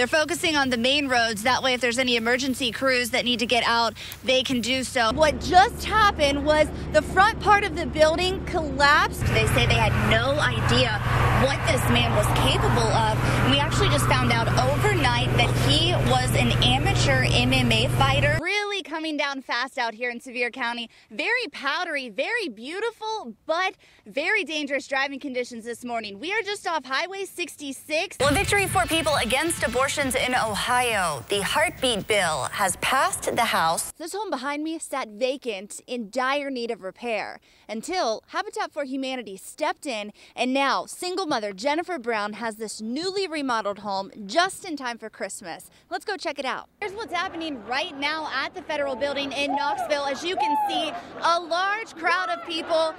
They're focusing on the main roads. That way, if there's any emergency crews that need to get out, they can do so. What just happened was the front part of the building collapsed. They say they had no idea what this man was capable of. We actually just found out overnight that he was an amateur MMA fighter. Really coming down fast out here in Sevier County. Very powdery, very beautiful, but very dangerous driving conditions this morning. We are just off Highway 66. Well, victory for people against abortions in Ohio. The heartbeat bill has passed the House. This home behind me sat vacant in dire need of repair until Habitat for Humanity stepped in and now single mother Jennifer Brown has this newly remodeled home just in time for Christmas. Let's go check it out. Here's what's happening right now at the federal building in Knoxville. As you can see, a large crowd of people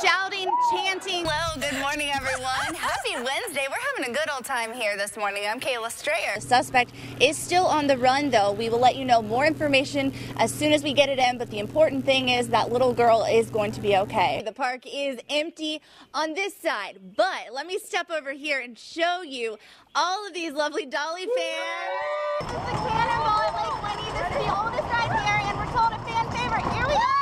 shouting, chanting. Hello, good morning, everyone. Happy Wednesday. We're having a good old time here this morning. I'm Kayla Strayer. The suspect is still on the run, though. We will let you know more information as soon as we get it in, but the important thing is that little girl is going to be okay. The park is empty on this side, but let me step over here and show you all of these lovely Dolly fans. It's the Cannonball at Lake Winnie. This is the oldest ride here, and we're told a fan favorite. Here we go!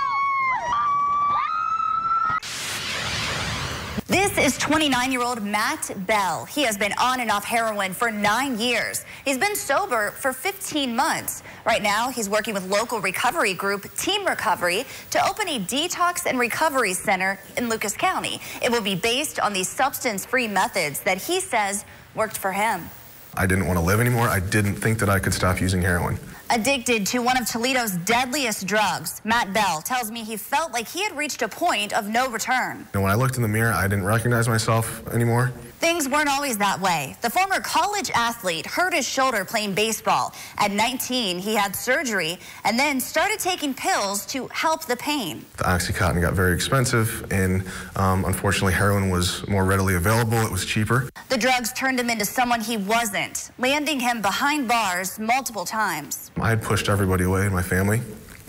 This is 29 year old Matt Bell. He has been on and off heroin for nine years. He's been sober for 15 months. Right now, he's working with local recovery group Team Recovery to open a detox and recovery center in Lucas County. It will be based on the substance free methods that he says worked for him. I didn't want to live anymore. I didn't think that I could stop using heroin. Addicted to one of Toledo's deadliest drugs, Matt Bell tells me he felt like he had reached a point of no return. And when I looked in the mirror, I didn't recognize myself anymore. Things weren't always that way. The former college athlete hurt his shoulder playing baseball. At 19, he had surgery and then started taking pills to help the pain. The Oxycontin got very expensive, and um, unfortunately, heroin was more readily available. It was cheaper. The drugs turned him into someone he wasn't, landing him behind bars multiple times. I had pushed everybody away in my family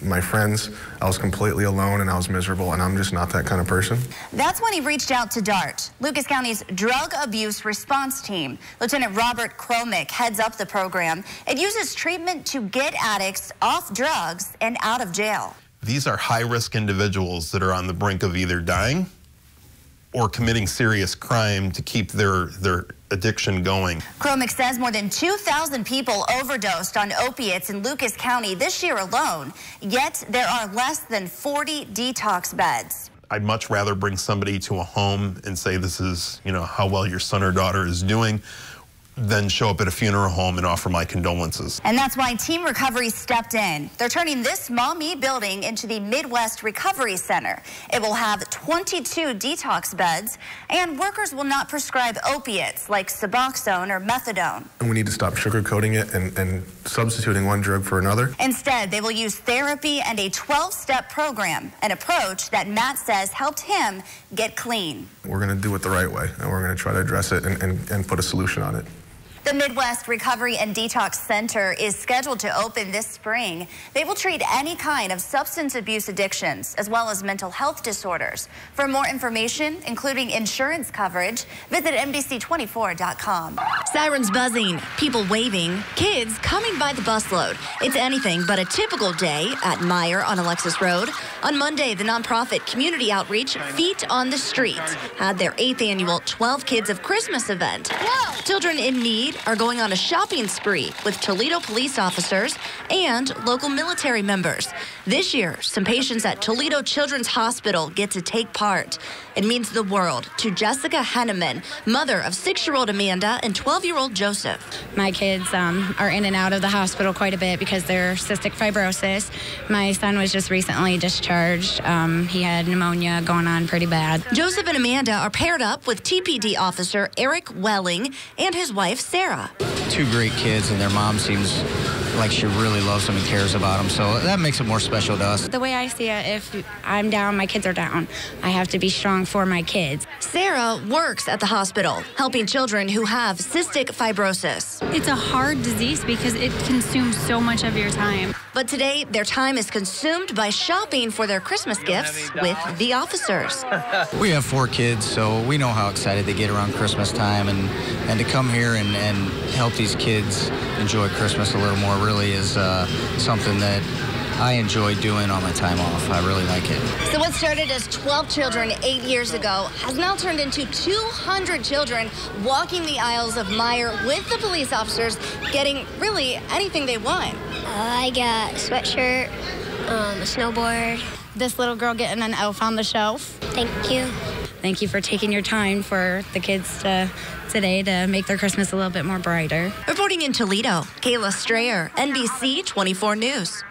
my friends. I was completely alone and I was miserable, and I'm just not that kind of person. That's when he reached out to DART, Lucas County's Drug Abuse Response Team. Lieutenant Robert Kromick heads up the program. It uses treatment to get addicts off drugs and out of jail. These are high risk individuals that are on the brink of either dying or committing serious crime to keep their, their addiction going. Kromick says more than 2,000 people overdosed on opiates in Lucas County this year alone, yet there are less than 40 detox beds. I'd much rather bring somebody to a home and say this is, you know, how well your son or daughter is doing then show up at a funeral home and offer my condolences. And that's why Team Recovery stepped in. They're turning this Maumee building into the Midwest Recovery Center. It will have 22 detox beds, and workers will not prescribe opiates like Suboxone or methadone. And we need to stop sugarcoating it and, and substituting one drug for another. Instead, they will use therapy and a 12-step program, an approach that Matt says helped him get clean. We're going to do it the right way, and we're going to try to address it and, and, and put a solution on it. The Midwest Recovery and Detox Center is scheduled to open this spring. They will treat any kind of substance abuse addictions as well as mental health disorders. For more information, including insurance coverage, visit NBC24.com. Sirens buzzing, people waving, kids coming by the busload. It's anything but a typical day at Meijer on Alexis Road. On Monday, the nonprofit Community Outreach Feet on the Street had their eighth annual 12 Kids of Christmas event. Whoa. Children in need are going on a shopping spree with Toledo police officers and local military members. This year, some patients at Toledo Children's Hospital get to take part. It means the world to Jessica Henneman, mother of six year old Amanda and 12 year old Joseph. My kids um, are in and out of the hospital quite a bit because they're cystic fibrosis. My son was just recently discharged. Um, he had pneumonia going on pretty bad. Joseph and Amanda are paired up with TPD officer Eric Welling and his wife, Sarah. Two great kids, and their mom seems like she really loves them and cares about them. So that makes it more special to us. The way I see it, if I'm down, my kids are down. I have to be strong for my kids. Sarah works at the hospital, helping children who have cystic fibrosis. It's a hard disease because it consumes so much of your time. But today, their time is consumed by shopping for their Christmas gifts with the officers. We have four kids, so we know how excited they get around Christmas time, and, and to come here and, and help these kids enjoy Christmas a little more really is uh, something that I enjoy doing on my time off. I really like it. So, what started as 12 children eight years ago has now turned into 200 children walking the aisles of Meijer with the police officers, getting really anything they want. I got a sweatshirt, um, a snowboard. This little girl getting an elf on the shelf. Thank you. Thank you for taking your time for the kids to, today to make their Christmas a little bit more brighter. Reporting in Toledo, Kayla Strayer, NBC 24 News.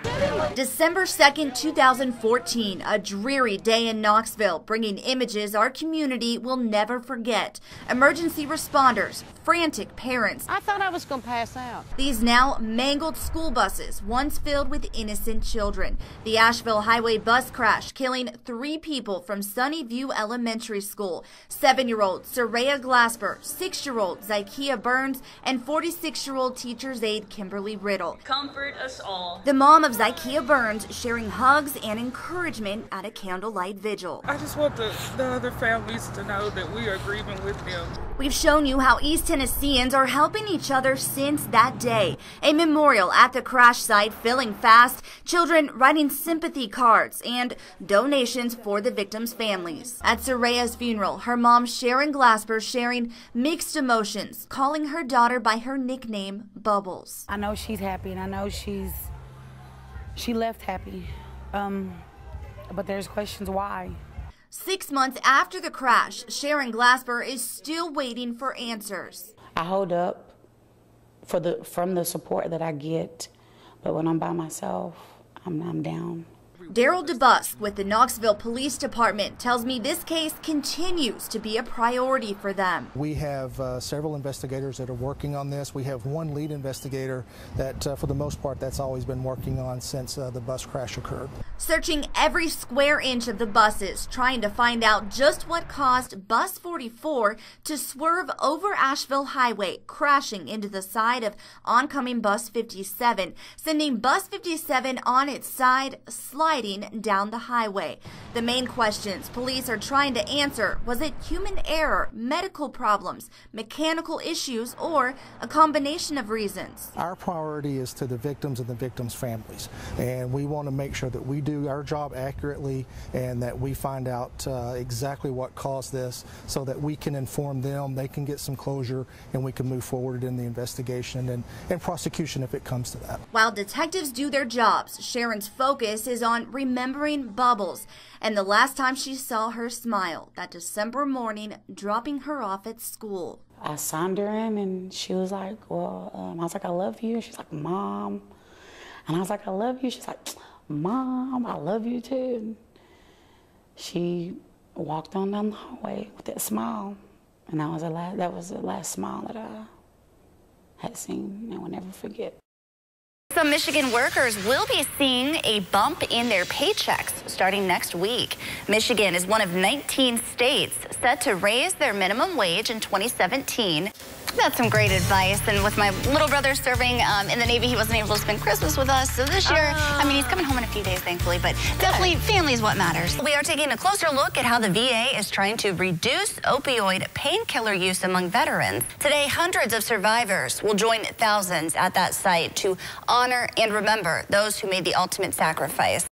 December 2nd, 2014, a dreary day in Knoxville, bringing images our community will never forget. Emergency responders, frantic parents. I thought I was going to pass out. These now mangled school buses, once filled with innocent children. The Asheville Highway bus crash killing three people from Sunnyview Elementary School. Seven-year-old Seraya Glasper, six-year-old Zykia Burns, and 46-year-old teacher's aide Kimberly Riddle. Comfort us all. The mom of Zykia Burns sharing hugs and encouragement at a candlelight vigil. I just want the, the other families to know that we are grieving with them. We've shown you how East Tennesseans are helping each other since that day. A memorial at the crash site filling fast, children writing sympathy cards, and donations for the victims' families. At Seraya's funeral, her mom Sharon Glasper sharing mixed emotions, calling her daughter by her nickname Bubbles. I know she's happy and I know she's she left happy. Um, but there's questions why. Six months after the crash, Sharon Glasper is still waiting for answers. I hold up for the from the support that I get, but when I'm by myself, I'm, I'm down. Darrell DeBusk with the Knoxville Police Department tells me this case continues to be a priority for them. We have uh, several investigators that are working on this. We have one lead investigator that, uh, for the most part, that's always been working on since uh, the bus crash occurred. Searching every square inch of the buses, trying to find out just what caused Bus 44 to swerve over Asheville Highway, crashing into the side of oncoming Bus 57, sending Bus 57 on its side, sliding down the highway. The main questions police are trying to answer was it human error, medical problems, mechanical issues, or a combination of reasons? Our priority is to the victims and the victims' families, and we want to make sure that we do our job accurately and that we find out uh, exactly what caused this so that we can inform them, they can get some closure, and we can move forward in the investigation and, and prosecution if it comes to that. While detectives do their jobs, Sharon's focus is on remembering Bubbles and the last time she saw her smile that December morning dropping her off at school. I signed her in and she was like, well, um, I was like, I love you. She's like, Mom. And I was like, I love you. She's like, Mom, I love you too. And she walked on down the hallway with that smile. And that was the last, that was the last smile that I had seen and will never forget. Some Michigan workers will be seeing a bump in their paychecks starting next week. Michigan is one of 19 states set to raise their minimum wage in 2017. That's some great advice. And with my little brother serving um, in the Navy, he wasn't able to spend Christmas with us. So this year, I mean, he's coming home in a few days, thankfully, but definitely family is what matters. We are taking a closer look at how the VA is trying to reduce opioid painkiller use among veterans. Today, hundreds of survivors will join thousands at that site to honor and remember those who made the ultimate sacrifice.